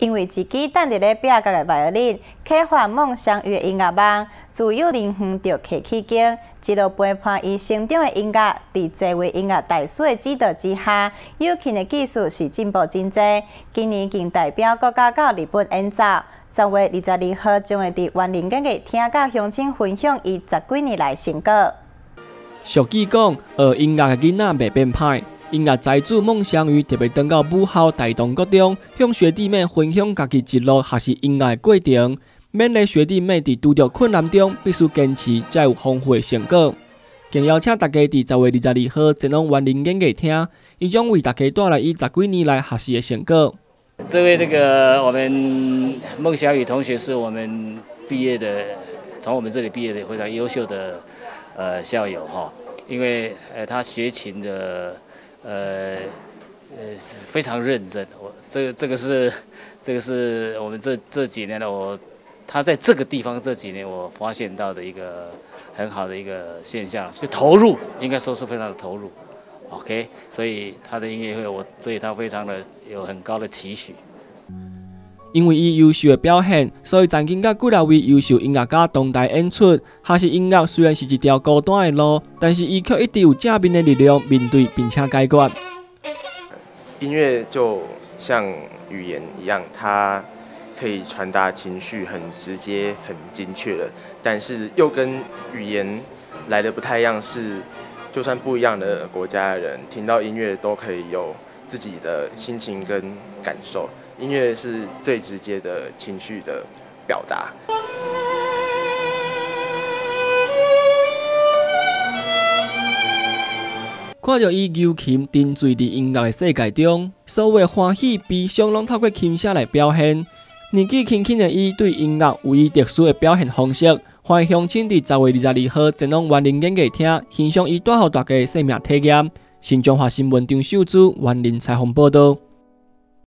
因为自己等伫咧表格的外力，开发梦想与音乐梦，自幼灵魂就开起经，一路陪伴伊成长的音乐，伫这位音乐大师的指导之下，友琴的技术是进步真多。今年竟代表国家到日本演奏，十月二十二号将会伫万林间嘅听教乡亲分享伊十几年来成果。俗语讲，学音乐的囡仔袂变歹。音乐才子孟祥宇特别登到母校大同高中，向学弟妹分享家己一路学习音乐的过程，勉励学弟妹伫拄着困难中必须坚持，才有丰富的成果。更邀请大家伫十月二十二号前往万林演艺厅，伊将为大家带来伊十几年来学习的成果。这位这个我们孟小雨同学是我们毕业的，从我们这里毕业的非常优秀的呃校友哈，因为呃他学琴的。呃呃，非常认真。我这个这个是这个是我们这这几年的我，他在这个地方这几年我发现到的一个很好的一个现象，就投入，应该说是非常的投入。OK，所以他的音乐会，我对他非常的有很高的期许。因为伊优秀的表现，所以曾经甲几来位优秀音乐家同台演出。还是音乐虽然是一条孤单的路，但是伊却一直有正面的力量面对并且解决。音乐就像语言一样，它可以传达情绪，很直接、很精确的。但是又跟语言来的不太一样，是就算不一样的国家的人听到音乐都可以有自己的心情跟感受。音乐是最直接的情绪的表达。看着伊牛琴沉醉伫音乐的世界中，所有欢喜悲伤拢透过琴声来表现。年纪轻轻的伊对音乐有伊特殊的表现方式。欢迎乡亲伫十月二十二号前往万林演艺厅欣赏伊带予大家的生命体验。新中华新闻张秀珠万林采访报道。